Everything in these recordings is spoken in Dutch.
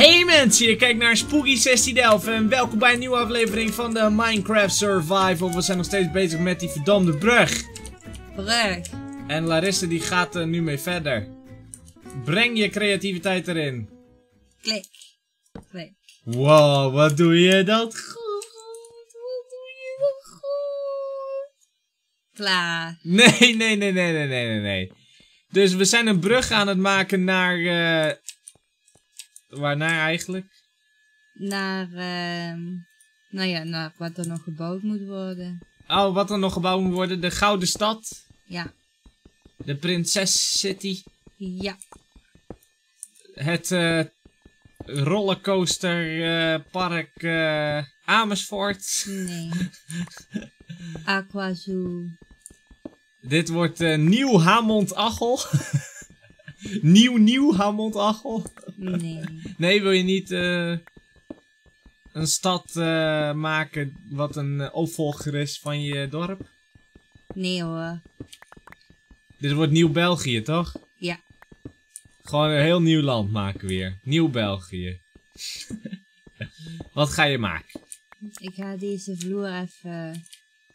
Hey mensen, je kijkt naar Spooky 1611 en welkom bij een nieuwe aflevering van de Minecraft Survival. We zijn nog steeds bezig met die verdomde brug. Brug. En Larissa die gaat er nu mee verder. Breng je creativiteit erin. Klik. Klik. Wow, wat doe je dat goed? Wat doe je dat goed? Klaar. Nee, nee, nee, nee, nee, nee, nee, nee. Dus we zijn een brug aan het maken naar... eh waarnaar eigenlijk? Naar, ehm nou ja, naar wat er nog gebouwd moet worden. Oh, wat er nog gebouwd moet worden. De Gouden Stad. Ja. De Prinses City. Ja. Het eh rollercoaster eh, park eh, Amersfoort. Nee. Aquazoo. Dit wordt Nieuw Hamond-Achel. nieuw, nieuw Hamond-Achel. Nee. Nee, wil je niet eh, een stad eh, maken wat een eh, opvolger is van je dorp? Nee hoor. Dit wordt Nieuw België, toch? Ja. Gewoon een heel nieuw land maken weer. Nieuw België. wat ga je maken? Ik ga deze vloer even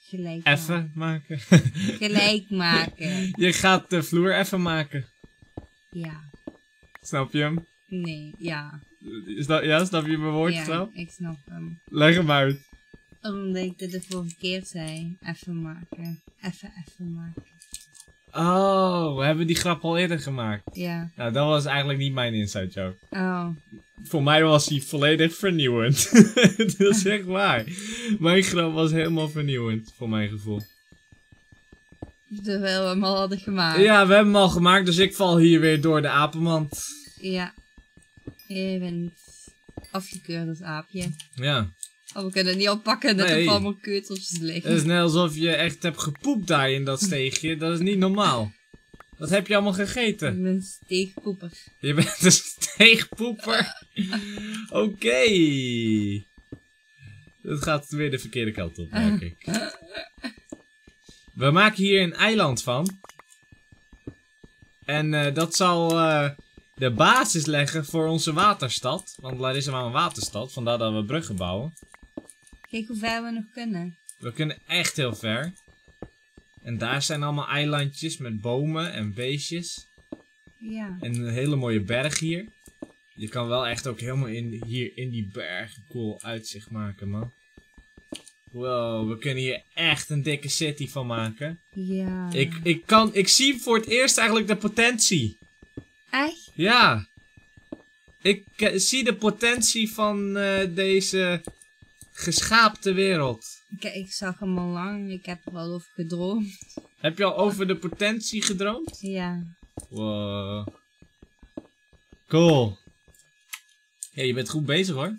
gelijk Even maken? maken. Gelijk maken. je gaat de vloer even maken. Ja. Snap je hem? Nee. Ja. Is dat, ja, snap je mijn woord Ja, zo? ik snap hem. Leg hem uit. Omdat ik dit de vorige keer zei. Even maken. Even, even maken. Oh, we hebben die grap al eerder gemaakt. Ja. Nou, dat was eigenlijk niet mijn inside joke. Oh. Voor mij was hij volledig vernieuwend. dat is echt waar. Mijn grap was helemaal vernieuwend, voor mijn gevoel. Terwijl we hem al hadden gemaakt. Ja, we hebben hem al gemaakt, dus ik val hier weer door de apenmand. Ja. Je bent afgekeurd als aapje. Ja. Oh, we kunnen het niet oppakken dat Nee. er allemaal keuteltjes liggen. Het is net alsof je echt hebt gepoept daar in dat steegje. Dat is niet normaal. Wat heb je allemaal gegeten? Ik ben een steegpoeper. Je bent een steegpoeper. Oké. Dat gaat weer de verkeerde kant op, merk ik. We maken hier een eiland van. En eh, dat zal eh, de basis leggen voor onze waterstad. Want Larissa wou een waterstad, vandaar dat we bruggen bouwen. Kijk hoe ver we nog kunnen. We kunnen echt heel ver. En daar zijn allemaal eilandjes met bomen en beestjes. Ja. En een hele mooie berg hier. Je kan wel echt ook helemaal in, hier in die berg cool uitzicht maken, man. Wow, we kunnen hier echt een dikke city van maken. Ja. Ik, ik, kan, ik zie voor het eerst eigenlijk de potentie. Echt? Ja. Ik eh, zie de potentie van eh, deze geschaapte wereld. Kijk, ik zag hem al lang. Ik heb er al over gedroomd. Heb je al over de potentie gedroomd? Ja. Wow. Cool. Ja, je bent goed bezig hoor.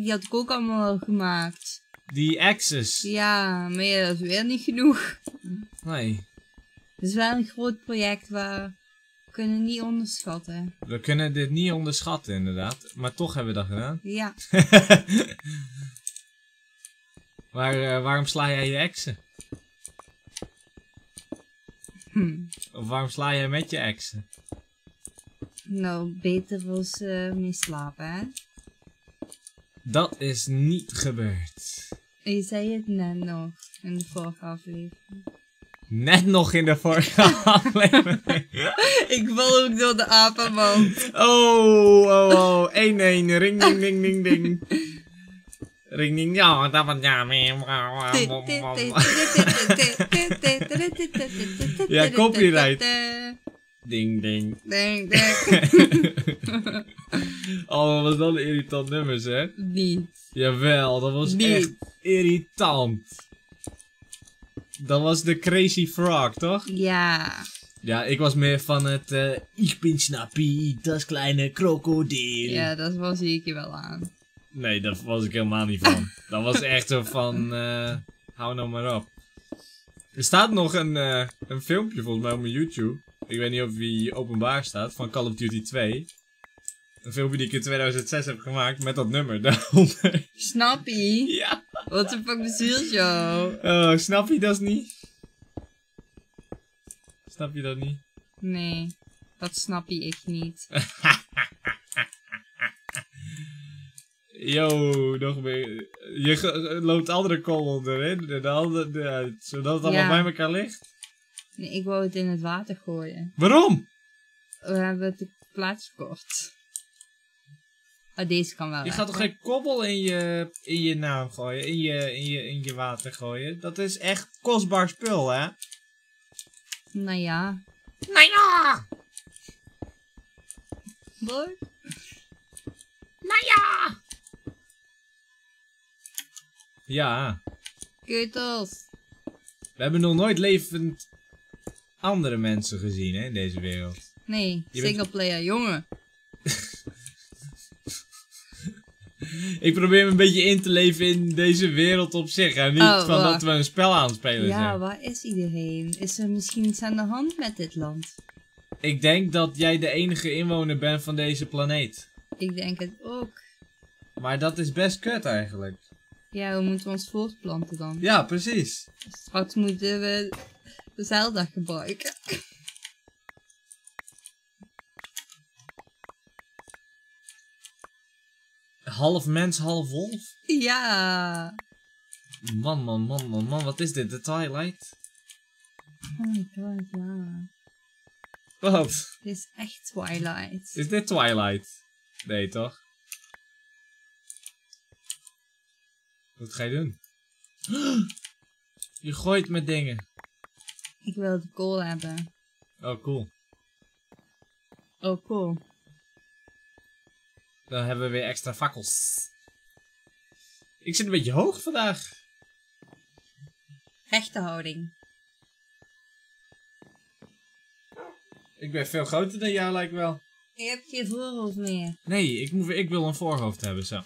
Die had ik ook allemaal al gemaakt. Die axes. Ja, maar ja, dat is weer niet genoeg. Nee. Het is wel een groot project waar we kunnen niet onderschatten. We kunnen dit niet onderschatten inderdaad. Maar toch hebben we dat gedaan. Ja. Maar eh, waarom sla jij je exen? Hm. Of waarom sla jij met je exen? Nou, beter als ze mee slapen, hè? Dat is niet gebeurd. Je zei het net nog in de vorige aflevering. Net nog in de vorige aflevering. Ik val ook door de apenmand. Oh, oh, oh. 1-1. Ring, ding, ding, ding, ding. Ring, ding, ja. Dat was ja. Ja, copyright. Ding, ding. Ding, ding. Oh, wat was dat een irritant nummer, zeg. Niet. Jawel, dat was Niet. echt irritant. Dat was de Crazy Frog, toch? Ja. Ja, ik was meer van het... eh ik ben Snappy, dat kleine krokodil. Ja, dat was zie ik je wel aan. Nee, daar was ik helemaal niet van. dat was echt zo van... eh hou nou maar op. Er staat nog een, eh, een filmpje volgens mij op mijn YouTube ik weet niet of die openbaar staat, van Call of Duty 2. Een filmpje die ik in 2006 heb gemaakt met dat nummer daaronder. Snappy? Ja. Wat de fuck bezielt jou? Oh, snap je dat niet? Snap je dat niet? Nee, dat snap ik niet. Yo, nog meer. Je loopt andere kolom erin. De, de, zodat het allemaal bij elkaar ligt. Nee, ik wou het in het water gooien. Waarom? We hebben het plaats verkocht. Oh, deze kan wel Je gaat toch geen kobbel in je, in je naam gooien, in je, in, je, in je water gooien? Dat is echt kostbaar spul, hè? Nou ja. Nou ja! Boy? Nou ja! Ja, Keutels. we hebben nog nooit levend andere mensen gezien, hè, in deze wereld. Nee, Je bent- singleplayer, jongen. Ik probeer me een beetje in te leven in deze wereld op zich. En niet Oh, van dat we een spel aan het spelen Ja, zijn. waar is iedereen? Is er misschien iets aan de hand met dit land? Ik denk dat jij de enige inwoner bent van deze planeet. Ik denk het ook. Maar dat is best kut eigenlijk. Ja, hoe moeten we ons voortplanten dan? Ja, precies. Straks moeten we de zeildag gebruiken. Half mens, half wolf? Ja. Man, man, man, man, man. Wat is dit? De Twilight? Oh my god, ja. Wat? Dit is echt Twilight. Is dit Twilight? Nee, toch? Wat ga je doen? Je gooit met dingen. Ik wil de kool hebben. Oh, cool. Oh, cool. Dan hebben we weer extra fakkels. Ik zit een beetje hoog vandaag. Rechte houding. Ik ben veel groter dan jou, lijkt wel. Je hebt geen voorhoofd meer. Nee, ik, moet, ik wil een voorhoofd hebben, zo.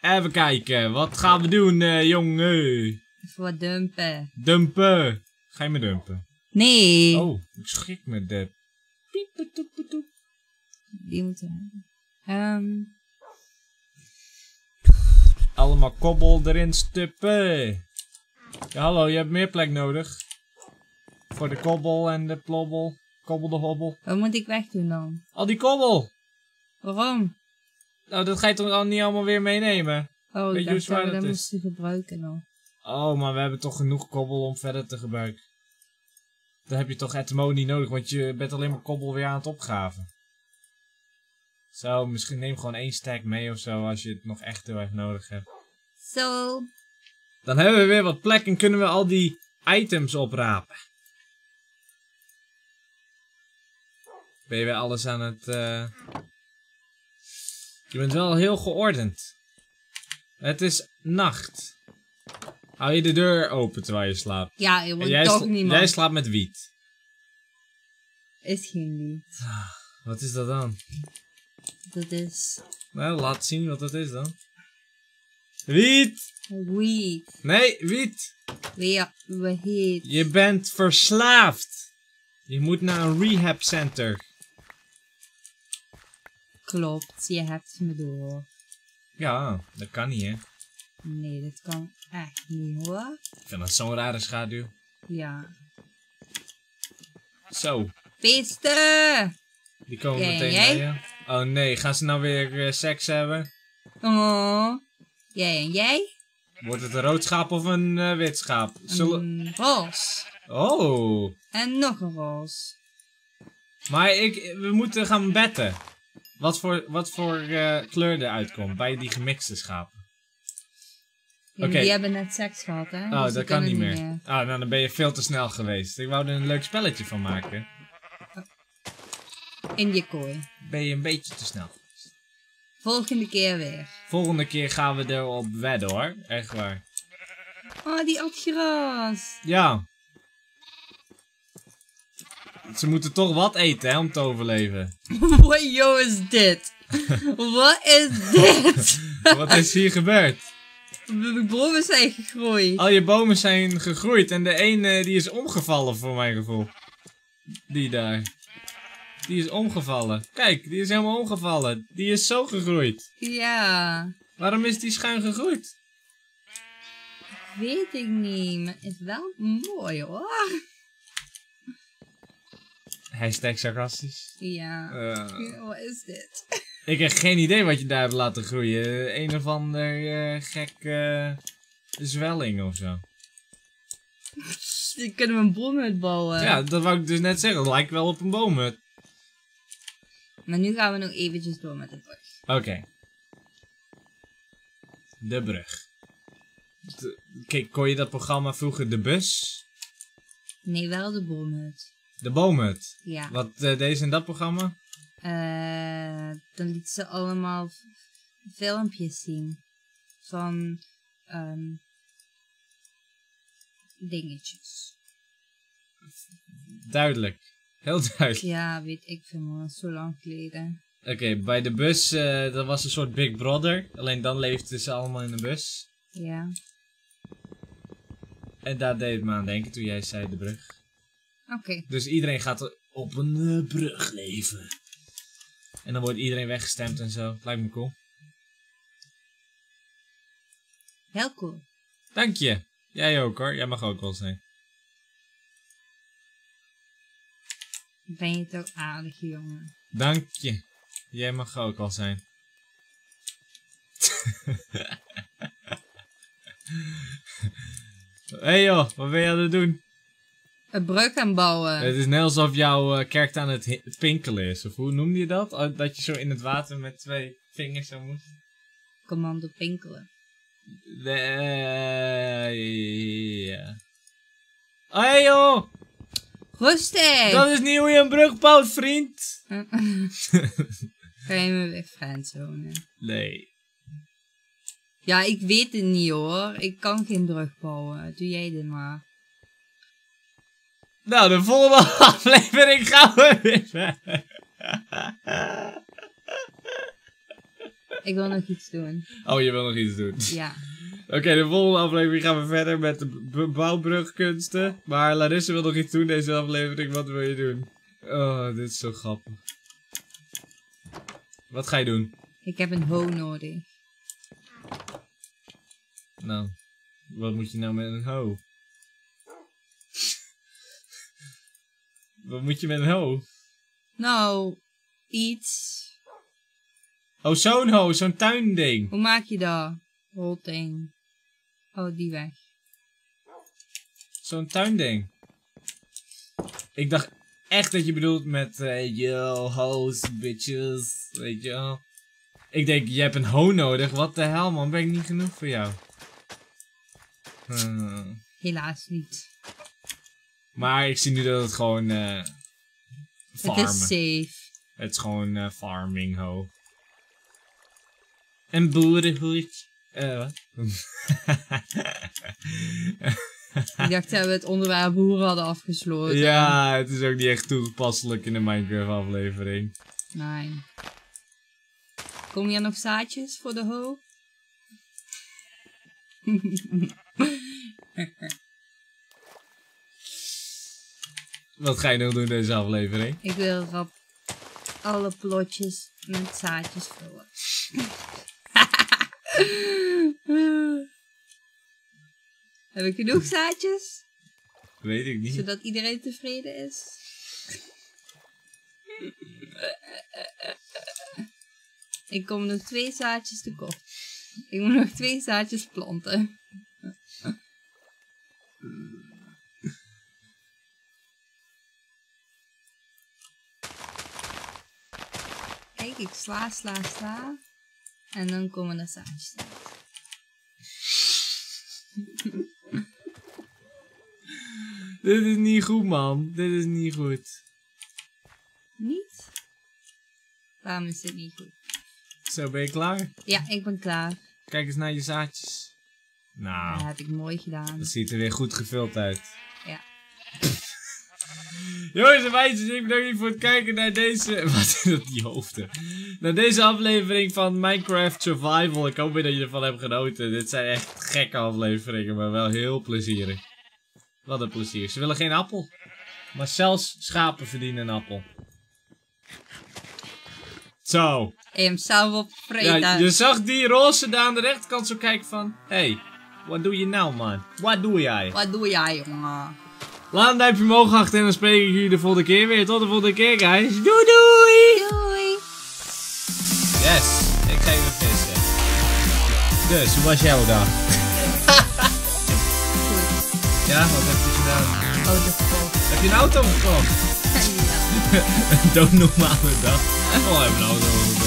Even kijken, wat gaan we doen, eh, jongen? Even wat dumpen. Dumpen. Ga je me dumpen? Nee. Oh, ik schrik me de... Die moeten we. Ehm, Allemaal kobbel erin stuppen. Ja, hallo, je hebt meer plek nodig. Voor de kobbel en de plobbel. Kobbel de hobbel. wat moet ik wegdoen dan? Al die kobbel! Waarom? Nou, dat ga je toch al niet allemaal weer meenemen? Oh, Weet ik dacht dat we dat moesten gebruiken dan. Oh, maar we hebben toch genoeg kobbel om verder te gebruiken. Dan heb je toch etmo niet nodig, want je bent alleen maar kobbel weer aan het opgraven. Zo, misschien neem gewoon één stack mee of zo als je het nog echt heel erg nodig hebt. Zo. Dan hebben we weer wat plek en kunnen we al die items oprapen. Ben je weer alles aan het... eh, Je bent wel heel geordend. Het is nacht. Hou je de deur open terwijl je slaapt. Ja, je wordt jij, toch niemand. jij slaapt met wiet. Is geen lied. Wat is dat dan? Dat is Nou, laat zien wat dat is dan. Wiet! weed. Nee, wiet! We, we heet. Je bent verslaafd. Je moet naar een rehab center. Klopt, je hebt me door. Ja, dat kan niet hè. Nee, dat kan echt niet hoor. Ik vind dat zo'n rare schaduw. Ja. Zo, Beesten! die komen Jij meteen jij? bij je. Oh nee, gaan ze nou weer eh, seks hebben? Oh. Jij en jij? Wordt het een rood schaap of een eh, wit schaap? Zullen... Een roos. Oh, En nog een roos. maar ik, we moeten gaan betten. Wat voor, wat voor eh, kleur eruit komt bij die gemixte schapen. Die hebben net seks gehad, hè? Oh, Dus dat kan niet meer. Oh, nou dan ben je veel te snel geweest. Ik wou er een leuk spelletje van maken. In je kooi. Ben je een beetje te snel. Volgende keer weer. Volgende keer gaan we erop wedden hoor. Echt waar. Oh, die at gras. Ja. Ze moeten toch wat eten hè, om te overleven. Wat joh is dit? Wat is dit? Wat is hier gebeurd? De bomen zijn gegroeid. Al je bomen zijn gegroeid en de ene die is omgevallen voor mijn gevoel. Die daar. Die is omgevallen. Kijk, die is helemaal omgevallen. Die is zo gegroeid. Ja, Waarom is die schuin gegroeid? weet ik niet, maar is wel mooi hoor. Hashtag sarcastisch. Ja. Eh, Wat is dit? Ik heb geen idee wat je daar hebt laten groeien. Een of ander eh gek eh, zwelling of zo. Kunnen we een boomhut bouwen. Ja, dat wou ik dus net zeggen. Dat lijkt wel op een boomhut. Maar nu gaan we nog eventjes door met het brug. Oké. De brug. Kijk, kon je dat programma vroeger de bus? Nee, wel de boomhut. De boomhut. Ja. Wat eh, deze en dat programma? Eh, dan liet ze allemaal filmpjes zien. Van ehm, dingetjes. Duidelijk. Heel duidelijk. Ja, weet ik veel is zo lang geleden. Oké, bij de bus, eh, dat was een soort Big Brother. Alleen dan leefden ze allemaal in een bus. Ja. En daar deed het me aan denken toen jij zei de brug. Oké. Dus iedereen gaat op een eh, brug leven. En dan wordt iedereen weggestemd en zo. Lijkt me cool. Heel cool. Dank je. Jij ook hoor. Jij mag ook wel zijn. Ben je toch aardig, jongen. Dank je. Jij mag ook wel zijn. Hé hey joh, wat ben je aan het doen? Een brug aan bouwen. Het is net alsof jouw uh, kerk aan het pinkelen is. Of hoe noemde je dat? Oh, Dat je zo in het water met twee vingers zo moest. Commando pinkelen. Nee, ja. Oh, hey joh! Rustig! Dat is niet hoe je een brug bouwt, vriend! Kan je me weer friendzonen? Nee. Ja, ik weet het niet hoor. Ik kan geen brug bouwen. Doe jij dit maar. Nou, de volgende aflevering gaan we weer. Ik wil nog iets doen. Oh, je wil nog iets doen. Ja. Oké, de volgende aflevering gaan we verder met de bouwbrugkunsten. Maar Larissa wil nog iets doen deze aflevering. Wat wil je doen? Oh, dit is zo grappig. Wat ga je doen? Ik heb een hoe nodig. Nou, wat moet je nou met een hoe? Wat moet je met een hoe? Nou, iets. Oh, zo'n hoe, zo'n tuinding. Hoe maak je dat? Holting. Oh, die weg. Zo'n tuinding. Ik dacht echt dat je bedoelt met eh yo, hoes, bitches, weet je wel. Ik denk, je hebt een hoe nodig. Wat de hel, man. Ben ik niet genoeg voor jou? Hmm. Helaas niet. Maar ik zie nu dat het gewoon eh farmen. Het is safe. Het is gewoon eh, farming ho. En boerenhoed. Eh, wat? Ik dacht dat we het onderwerp boeren hadden afgesloten. ja, het is ook niet echt toepasselijk in de Minecraft aflevering. Nee. Kom hier nog zaadjes voor de hoe? Wat ga je nog doen deze aflevering? Ik wil rap alle plotjes met zaadjes vullen. Heb ik genoeg zaadjes? Weet ik niet. Zodat iedereen tevreden is? Ik kom nog twee zaadjes tekort. Ik moet nog twee zaadjes planten. Kijk, ik sla, sla, sla. En dan komen er zaadjes uit. Dit is niet goed, man. Dit is niet goed. Niet? Waarom is dit niet goed? Zo, ben je klaar? Ja, ik ben klaar. Kijk eens naar je zaadjes. Dat Nou, heb ik mooi gedaan. dat ziet er weer goed gevuld uit. Ja. Jongens en meisjes, ik bedank jullie voor het kijken naar deze... Wat is dat, die hoofden? Naar deze aflevering van Minecraft Survival. Ik hoop weer dat je ervan hebt genoten. Dit zijn echt gekke afleveringen, maar wel heel plezierig. Wat een plezier. Ze willen geen appel. Maar zelfs schapen verdienen een appel. Zo. En hem zelf opvreten. Ja, je zag die roze daar aan de rechterkant zo kijken van... Hey, wat doe je nou, man? Wat doe jij? Wat doe jij, jongen? Laat een duimpje omhoog achter en dan spreek ik jullie de volgende keer weer. Tot de volgende keer, guys. Doei, doei! Doei! Yes, ik ga even vissen. Dus, hoe was jouw dag? Goed. Ja, wat heb je gedaan? Oh, auto gekocht. Heb je een auto gekocht? ja. Doodnormale dag. Oh, ik heb een auto gekocht.